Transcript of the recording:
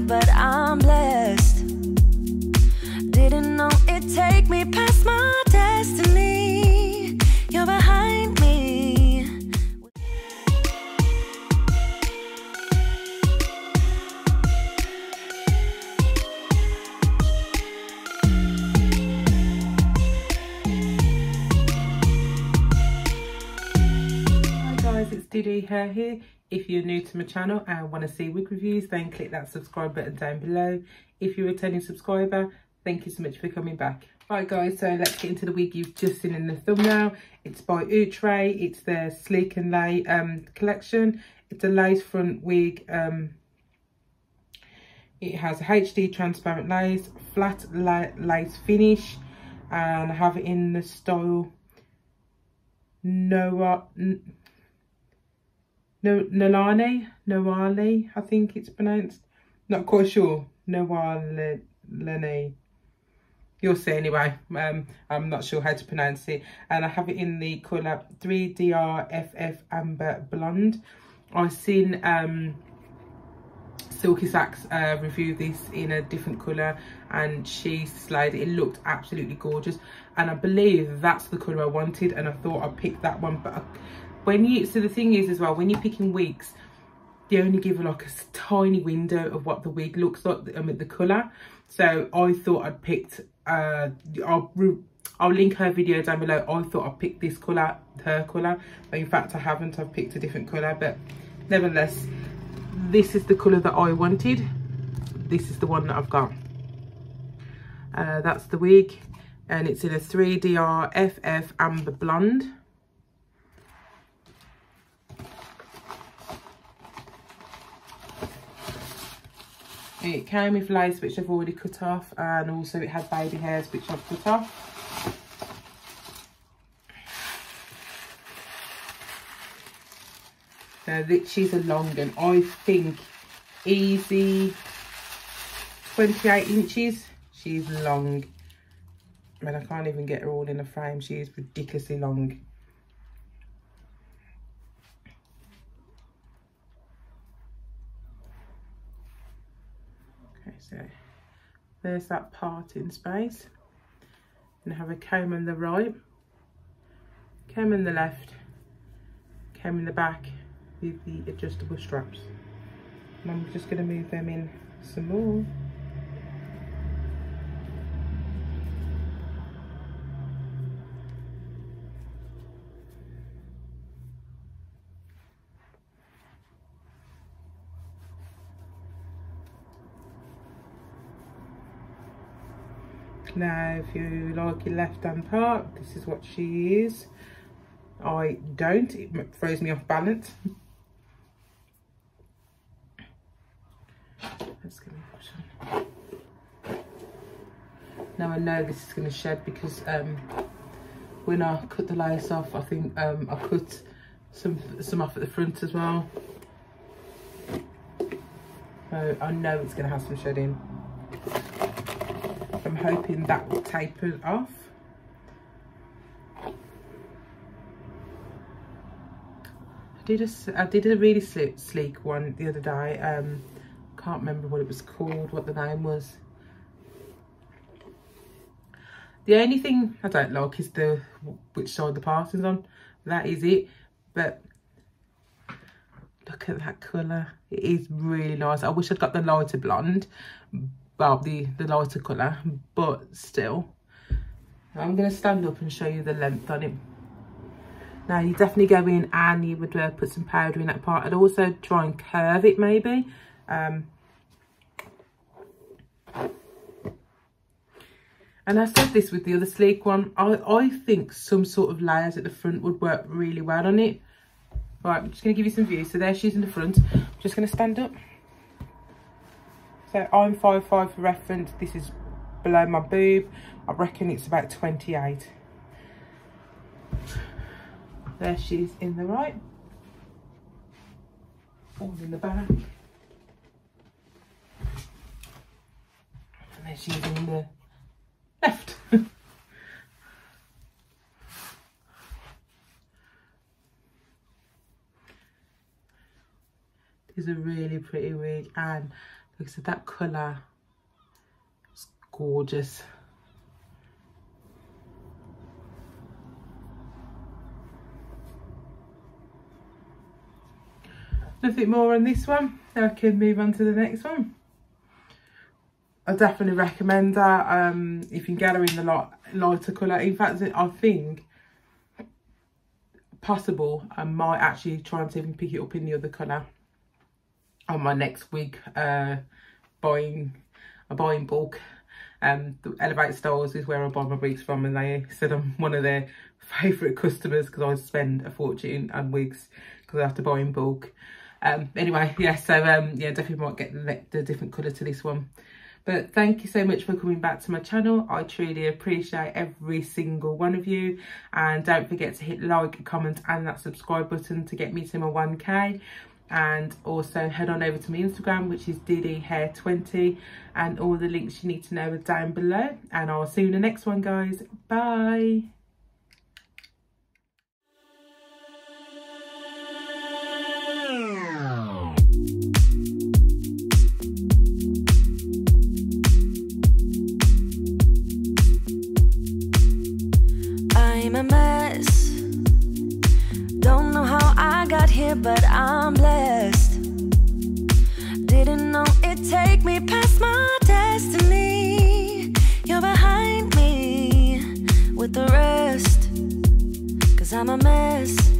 but I'm guys, it's DeeDee Hair here. If you're new to my channel and want to see wig reviews, then click that subscribe button down below. If you're a returning subscriber, thank you so much for coming back. Right guys, so let's get into the wig you've just seen in the thumbnail. It's by Outre, it's their Sleek and Lay um, collection. It's a lace front wig. Um, it has HD transparent lace, flat la lace finish, and I have it in the style Noah. No, Nolani, Noali, I think it's pronounced. Not quite sure. Noali, You'll see anyway. Um, I'm not sure how to pronounce it. And I have it in the colour 3DRFF Amber Blonde. I've seen um, Silky Sacks uh, review this in a different colour and she slayed it. It looked absolutely gorgeous. And I believe that's the colour I wanted and I thought I'd pick that one. But I, when you so the thing is as well when you're picking wigs they only give like a tiny window of what the wig looks like I mean the color so I thought I'd picked uh I'll I'll link her video down below. I thought I picked this color her color but in fact I haven't. I've picked a different color but nevertheless this is the color that I wanted. This is the one that I've got. Uh, that's the wig and it's in a 3DR FF Amber Blonde It came with lace which I've already cut off and also it had baby hairs which I've cut off. Now she's a long one. I think easy 28 inches. She's long. I mean, I can't even get her all in a frame. She is ridiculously long. There's that parting space. And have a comb on the right comb on the left comb in the back with the adjustable straps. And I'm just going to move them in some more Now, if you like your left hand part, this is what she is. I don't, it throws me off balance. Now I know this is going to shed because um, when I cut the lace off, I think um, I cut some some off at the front as well. So I know it's going to have some shedding. Hoping that will taper off. I did a, I did a really sleek, one the other day. Um, can't remember what it was called, what the name was. The only thing I don't like is the which side the parting's on. That is it. But look at that colour. It is really nice. I wish I'd got the lighter blonde well the the lighter color but still. I'm going to stand up and show you the length on it. Now you definitely go in and you would uh, put some powder in that part. I'd also try and curve it maybe. Um, and i said this with the other sleek one. I i think some sort of layers at the front would work really well on it. Right i'm just going to give you some views so there she's in the front. I'm just going to stand up I'm 5'5 for reference. This is below my boob. I reckon it's about 28. There she is in the right. All in the back. And there she's in the left. is a really pretty wig and Like I said, that colour is gorgeous. Nothing more on this one. I can move on to the next one. I definitely recommend that um, if you get her in the light, lighter colour. In fact, I think possible I might actually try and see if I can pick it up in the other colour on my next wig uh, buying a buying bulk. Um, the Elevate Styles is where I buy my wigs from and they said I'm one of their favourite customers because I spend a fortune on wigs because I have to buy in bulk. Um, anyway, yeah, so um, yeah, definitely might get the, the different colour to this one. But thank you so much for coming back to my channel. I truly appreciate every single one of you. And don't forget to hit like, comment and that subscribe button to get me to my 1k. And also head on over to my Instagram, which is deedeehair20. And all the links you need to know are down below. And I'll see you in the next one, guys. Bye. Here, but I'm blessed. Didn't know it'd take me past my destiny. You're behind me with the rest. Cause I'm a mess.